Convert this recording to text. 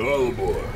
Oh boy.